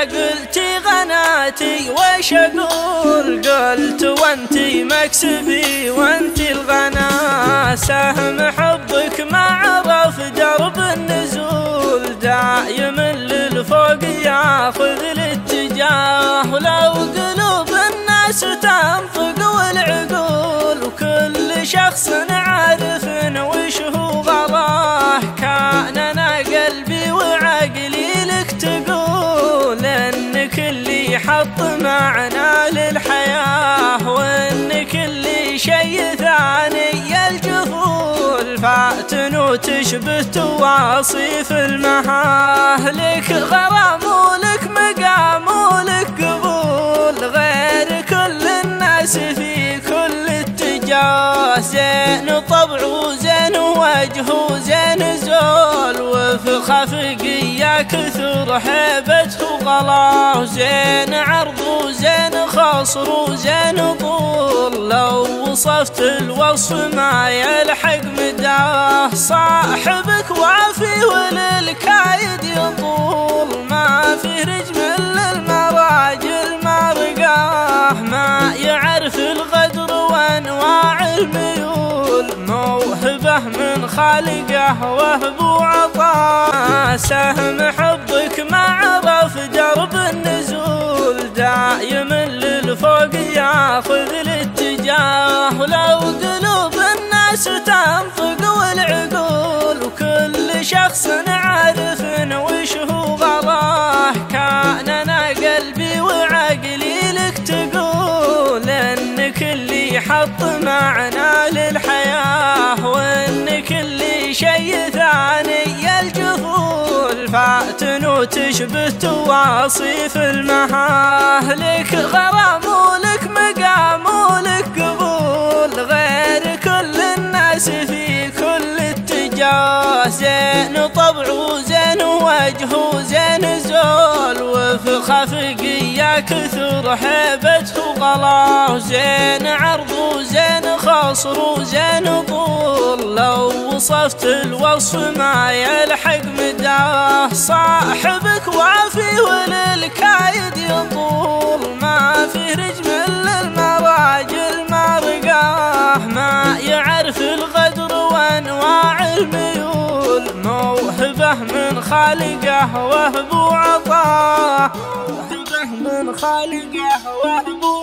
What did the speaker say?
قلتي غناتي وش أقول قلت وانتي مكسبي وانتي الغنا سهم حبك ما عرف درب النزول دايم للفوق ياخذ اللي حط معنا للحياة وانك اللي شي ثاني الجفول فاتن وتشبه تواصيف المهاه لك غرام ولك مقام ولك قبول غير كل الناس في كل اتجاه. زين طبع وزين وجه وزين زول وفي خفقية كثر هيبته وغلاه زين عرض وزين خصر وزين طول. لو وصفت الوصف ما يلحق مداه. صاحبك وافي وللكايد يطول. ما في رجم للمراجل ما رقاه ما يعرف الغدر وأنواع الميول. موهبة من خالقه وهب وعطاه سهم حبك ما عرف درب النزول دايم للفوق ياخذ الاتجاه. ولو قلوب الناس تنطق والعقول وكل شخص عارف وش هو غراه كان أنا قلبي وعقلي لك تقول إنك اللي حط معنا للحياة وإنك اللي شي ثاني فاتن وتشبه تواصيف المهاه لك غرام ولك مقام ولك قبول غير كل الناس في كل اتجاه. زين طبع وزين وجه وزين زول وفي خفقية كثر هيبته وغلاه زين عرض وزين خصر وزين طول. لو وصفت الوصف ما يلحق مداه صاحبك وافي وللكايد يطول ما في رجم للمراجل ما رقاه ما يعرف الغدر وأنواع الميول. موهبه من خالقه وهب وعطاه موهبه من خالقه وهب